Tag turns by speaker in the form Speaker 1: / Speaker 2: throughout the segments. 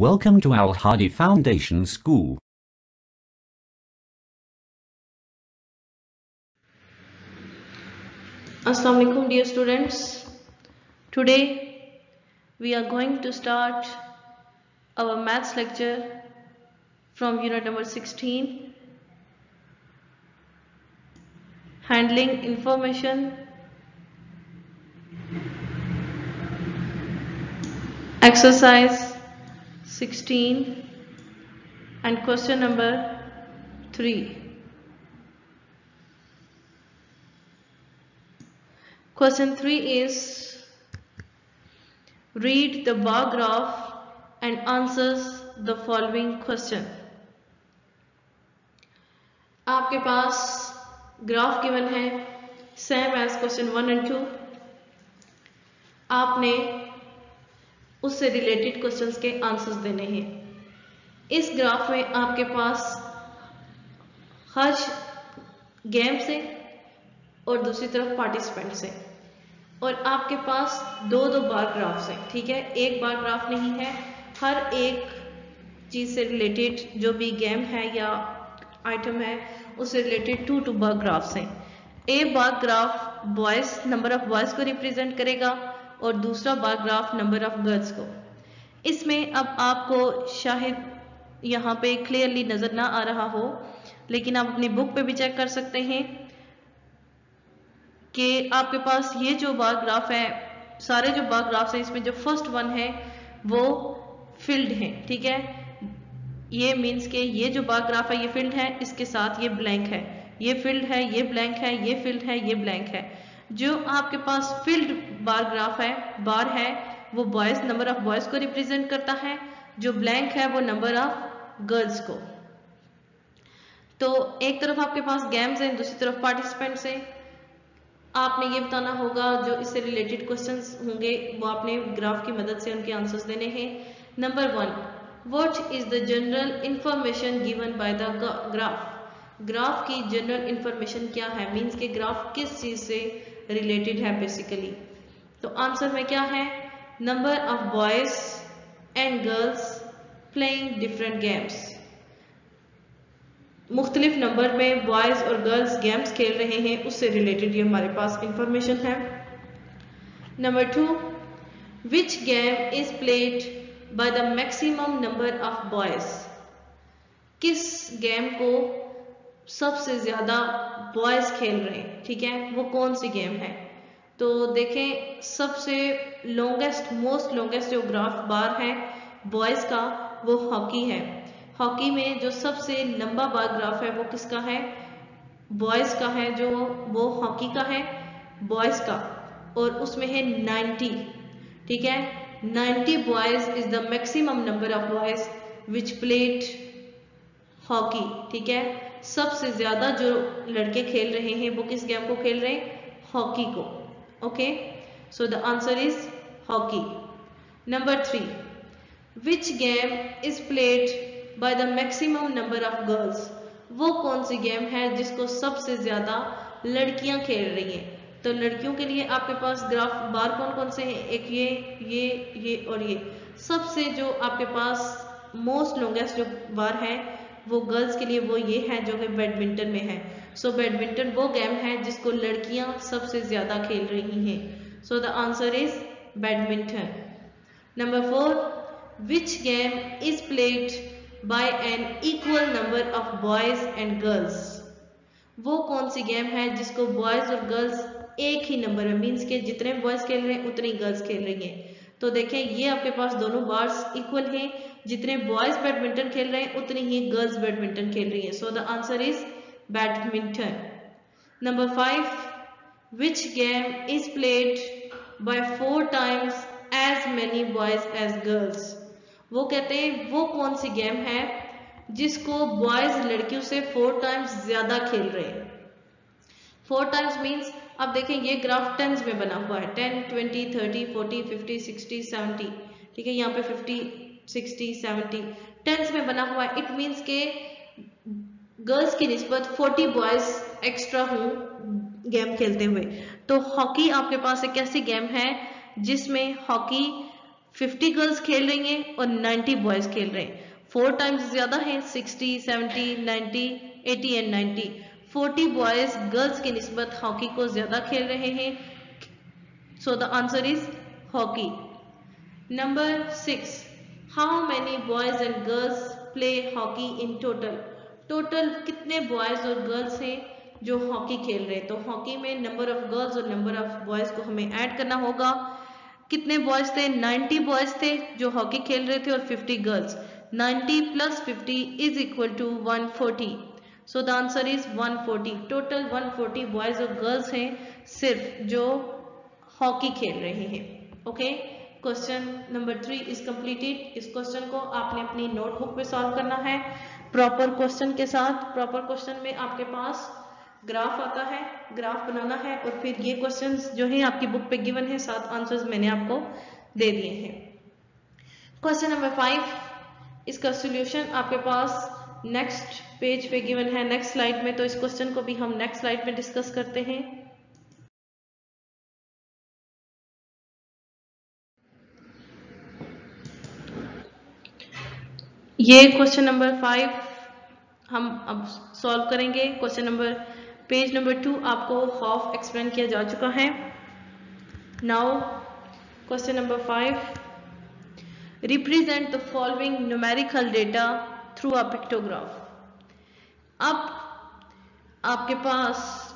Speaker 1: Welcome to Al Hadi Foundation School.
Speaker 2: Assalamu alaikum dear students. Today we are going to start our maths lecture from unit number 16 handling information exercise 16 and question number 3 Question 3 is read the bar graph and answers the following question. आपके पास graph given है same as question one and two आपने उससे related questions के answers देने हैं। इस graph में आपके पास हर्ष गेम से और दूसरी तरफ़ पार्टिसिपेंट से। और आपके पास दो दो बार ग्राफ्स हैं, ठीक है? एक बार ग्राफ नहीं है। हर एक चीज़ से रिलेटेड जो भी गेम है या आइटम है, उससे related to two bar graphs हैं। A bar graph boys number of boys को रिप्रेजेंट करेगा। और दूसरा bar graph number of girls को। इसमें अब आपको शायद यहाँ पे क्लियरली नज़र ना आ रहा हो, लेकिन आप अपनी बुक पे भी चेक कर सकते हैं कि आपके पास ये जो बार ग्राफ है, सारे जो बार ग्राफ्स हैं, इसमें जो फ़र्स्ट वन है, वो फिल्ड है, ठीक है? ये मीन्स के ये जो बार ग्राफ है, ये फिल्ड है, इसके साथ ये ब्लैंक है। ये फिल्ड है, ये ब्लैंक है, ये फिल्ड है, ये ब्लैंक है। जो आपके पास फिल्ड बार ग्राफ है, बार है, वो बॉयज़ नंबर ऑफ़ बॉयज़ को रिप्रेजेंट करता है, जो ब्लैंक है, वो नंबर ऑफ़ गर्ल्स को। तो एक तरफ़ आपके पास गेम्स हैं, दूसरी तरफ़ पार्टिसिपेंट्स हैं। आपने ये बताना होगा, जो इससे रिलेटेड क्वेश्चंस होंगे, वो आपने ग्राफ की मदद से उनके आंसर्स देने हैं। Number one what is the general information given by the graph graph की जनरल इंफॉर्मेशन क्या है? मींस के ग्राफ किस चीज़ से रिलेटेड है बेसिकली तो आंसर में क्या है? Number of boys and girls playing different games मुख्तलिफ़ नंबर में बॉयज़ और गर्ल्स गेम्स खेल रहे हैं, उससे रिलेटेड ये हमारे पास इंफॉर्मेशन है। Number two which game is played by the maximum number of boys किस गेम को सबसे ज़्यादा बॉयज़ खेल रहे हैं? ठीक है? वो कौन सी गेम है? तो देखें, सबसे लॉन्गेस्ट मोस्ट लॉन्गेस्ट जो ग्राफ बार है बॉयज़ का, वो हॉकी है। हॉकी में जो सबसे लंबा बार ग्राफ है, वो किसका है? बॉयज़ का है जो, वो हॉकी का है बॉयज़ का। और उसमें है 90 ठीक है? 90 boys is the maximum number of boys which played hockey ठीक है? सबसे ज़्यादा जो लड़के खेल रहे हैं, वो किस गेम को खेल रहे हैं? हॉकी को। Okay so the answer is hockey number three which game is played by the maximum number of girls वो कौन सी गेम है जिसको सबसे ज़्यादा लड़कियाँ खेल रही हैं? तो लड़कियों के लिए आपके पास ग्राफ बार कौन कौन से हैं? एक ये ये ये और ये। सबसे जो आपके पास मोस्ट लॉन्गेस्ट जो बार है वो गर्ल्स के लिए वो ये है जो कि बैडमिंटन में है. सो so, बैडमिंटन वो गेम है जिसको लड़कियाँ सबसे ज़्यादा खेल रही हैं. So the answer is badminton number four which game is played by an equal number of boys and girls वो कौन सी गेम है जिसको बॉयज़ और गर्ल्स एक ही नंबर में मीन्स के जितने बॉयज़ खेल रहे हैं उतनी गर्ल्स खेल रही हैं. तो देखें, ये आपके पास दोनों बार्स इक्वल हैं। जितने बॉयज़ बैडमिंटन खेल रहे हैं, उतनी ही गर्ल्स बैडमिंटन खेल रही हैं। So the answer is badminton number five which game is played by four times as many boys as girls वो कहते हैं, वो कौन सी गेम है जिसको बॉयज़ लड़कियों से फोर टाइम्स ज़्यादा खेल रहे हैं? फोर टाइम्स मीन्स अब देखें ये ग्राफ टेंस में बना हुआ है। Ten twenty thirty forty fifty sixty seventy ठीक है यहाँ पे फिफ्टी सिक्सटी सेवेंटी टेंस में बना हुआ है। इट मीन्स के गर्ल्स की नस्बत फोर्टी बॉयज़ एक्स्ट्रा हूँ गेम खेलते हुए। तो हॉकी आपके पास एक ऐसी गेम है जिसमें हॉकी 50 गर्ल्स खेल रही हैं और 90 बॉयज़ खेल रहे हैं। फोर टाइम्स ज़्यादा है 60, 70, 90, 80 एंड 90 40 बॉयज़ गर्ल्स की नस्बत हॉकी को ज़्यादा खेल रहे हैं। So the answer is hockey. Number six how many boys and girls play hockey in total total कितने बॉयज़ और गर्ल्स हैं जो हॉकी खेल रहे हैं? तो हॉकी में नंबर ऑफ़ गर्ल्स और नंबर ऑफ़ बॉयज़ को हमें ऐड करना होगा। कितने बॉयज़ थे? 90 बॉयज़ थे जो हॉकी खेल रहे थे और 50 girls 90 plus 50 is equal to 140 so the answer is 140 total 140 boys और गर्ल्स हैं सिर्फ़ जो हॉकी खेल रहे हैं। Okay question number three is completed इस क्वेश्चन को आपने अपनी नोटबुक पे सॉल्व करना है। प्रॉपर क्वेश्चन के साथ प्रॉपर क्वेश्चन में आपके पास ग्राफ आता है। ग्राफ बनाना है और फिर ये क्वेश्चंस जो है आपकी बुक पे गिवन है। सात आंसर्स मैंने आपको दे दिए हैं। क्वेश्चन नंबर फाइव इसका सॉल्यूशन आपके पास नेक्स्ट पेज पे गिवन है नेक्स्ट स्लाइड में तो इस क्वेश्चन को भी हम नेक्स्ट स्लाइड में डिस्कस करते हैं। ये क्वेश्चन नंबर फाइव हम अब सॉल्व करेंगे। Question number, page number two आपको हॉफ एक्सप्लेन किया जा चुका है। Now, question number five. Represent the following numerical data through a pictograph. अब आपके पास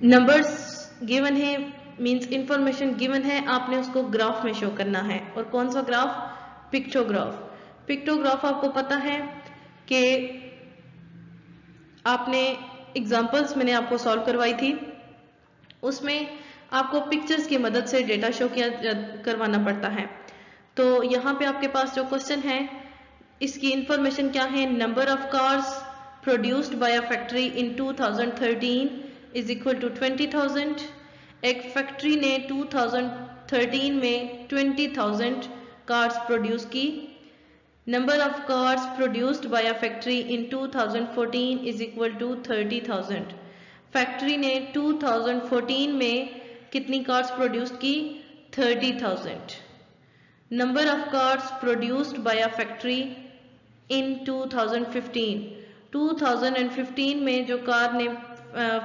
Speaker 2: नंबर्स गिवन है मींस इंफॉर्मेशन गिवन है, आपने उसको ग्राफ में शो करना है। और कौन सा ग्राफ पिक्टोग्राफ पिक्टोग्राफ आपको पता है कि आपने एग्जाम्पल्स मैंने आपको सॉल्व करवाई थी। उसमें आपको पिक्चर्स की मदद से डेटा शो किया, करवाना पड़ता है। तो यहाँ पे आपके पास जो क्वेश्चन है इसकी इंफॉर्मेशन क्या है number of cars produced by a factory in 2013 is equal to 20,000 एक फैक्ट्री ने 2013 में 20,000 कार्स प्रोड्यूस की Number of cars produced by a factory in 2014 is equal to 30,000. Factory ने 2014 में कितनी कार्स प्रोड्यूस की 30,000. Number of cars produced by a factory in 2015 2015 में जो कार ने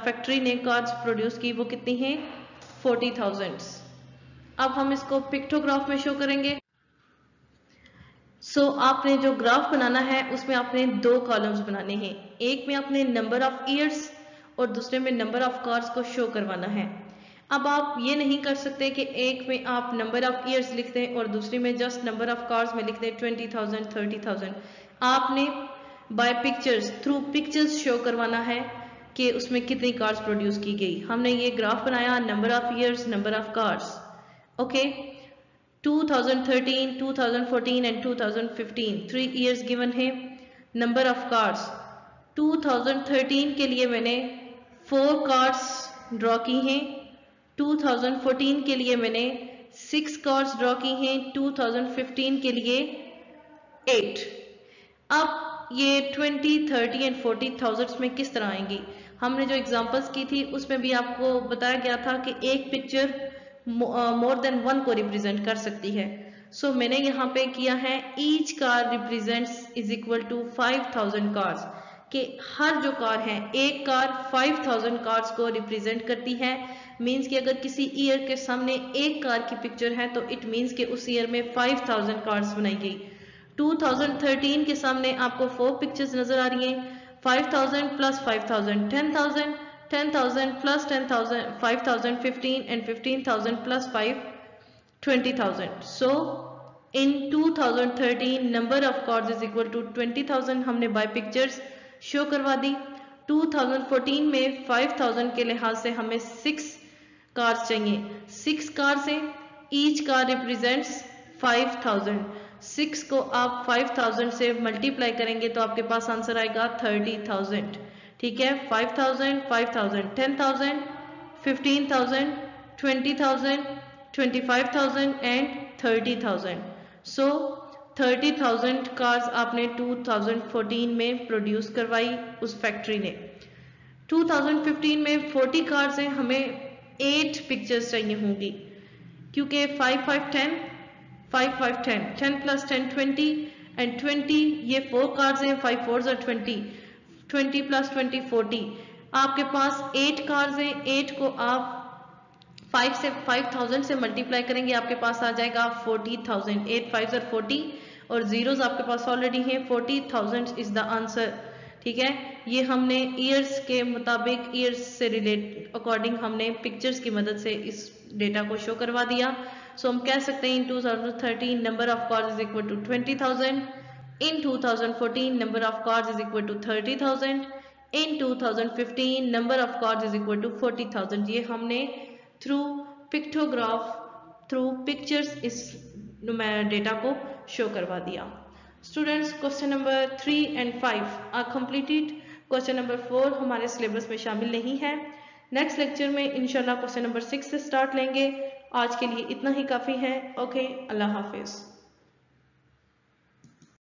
Speaker 2: फैक्ट्री ने कार्स प्रोड्यूस की वो कितनी है? 40,000. अब हम इसको पिक्टोग्राफ में शो करेंगे। सो so, आपने जो ग्राफ बनाना है उसमें आपने दो कॉलम्स बनाने हैं। एक में आपने नंबर ऑफ़ ईयर्स और दूसरे में नंबर ऑफ़ कार्स को शो करवाना है। अब आप ये नहीं कर सकते कि एक में आप नंबर ऑफ़ ईयर्स लिख दें और दूसरे में जस्ट नंबर ऑफ़ कार्स में लिख दें ट्वेंटी थाउज़ेंड थर्टी थाउज़ेंड आपने by pictures through pictures show करवाना है कि उसमें कितनी कार्स प्रोड्यूस की गई। हमने ये ग्राफ बनाया number of years number of cars okay 2013, 2014 and 2015 three years given है नंबर ऑफ़ कार्स 2013 के लिए मैंने फोर कार्स ड्रॉ की हैं। 2014 के लिए मैंने सिक्स कार्स ड्रॉ की हैं। 2015 के लिए एट अब ये 20, 30 एंड 40 थाउजेंड्स में किस तरह आएँगी? हमने जो एग्जांपल्स की थी उसमें भी आपको बताया गया था कि एक पिक्चर मोर देन वन को रिप्रेजेंट कर सकती है। सो so, मैंने यहाँ पे किया है each car represents is equal to five thousand cars कि हर जो कार है एक कार फाइव थाउज़ेंड कार्स को रिप्रेजेंट करती है। मीन्स कि अगर किसी ईयर के सामने एक कार की पिक्चर है तो इट मीन्स कि उस ईयर में फाइव थाउज़ेंड कार्स बनाई गई। 2013 के सामने आपको फोर पिक्चर्स नज़र आ रही हैं। 5000 plus 5000 10000 10,000 plus 10,000, 5,000, 15 and 15,000 plus 5, 20,000. So in 2013 number of cards is equal to 20,000 हमने बाय पिक्चर्स शो करवा दी। 2014 में 5,000 के लिहाज से हमें सिक्स कार्स चाहिए। सिक्स कार्स हैं। ईच कार रिप्रेजेंट्स 5,000 6 को आप 5,000 से मल्टीप्लाई करेंगे तो आपके पास आंसर आएगा 30,000 ठीक है? Five thousand five thousand ten thousand fifteen thousand twenty thousand twenty five thousand and thirty thousand. So thirty thousand cars आपने टू थाउज़ेंड फोर्टीन में प्रोड्यूस करवाई उस फैक्ट्री ने। टू थाउज़ेंड फिफ्टीन में फोर्टी कार्स हैं हमें एट पिक्चर्स चाहिए होंगी। क्योंकि five five ten five five ten ten plus ten twenty and twenty ये फोर कार्ड्स हैं फाइव फोर और twenty twenty plus twenty forty आपके पास एट कार्ड्स हैं एट को आप फाइव से फाइव थाउज़ेंड से मल्टीप्लाई करेंगे, आपके पास आ जाएगा फोर्टी थाउज़ेंड एट फाइव और फोर्टी और जीरोज आपके पास ऑलरेडी हैं forty thousand is the answer ठीक है? ये हमने ईयर्स के मुताबिक ईयर्स से रिलेट अकॉर्डिंग हमने पिक्चर्स की मदद से इस डेटा को शो करवा दिया. सो हम कह सकते हैं in 2013 number of cars is equal to 20,000 in 2014 number of cars is equal to 30,000 in 2015 number of cars is equal to 40,000 ये हमने थ्रू पिक्टोग्राफ थ्रू पिक्चर्स इस डेटा को शो करवा दिया। Students question number three and five are completed question number four हमारे syllabus में शामिल नहीं है। नेक्स्ट लेक्चर में इंशाल्लाह क्वेश्चन नंबर सिक्स से स्टार्ट लेंगे। आज के लिए इतना ही काफ़ी है। ओके अल्लाह हाफिज़।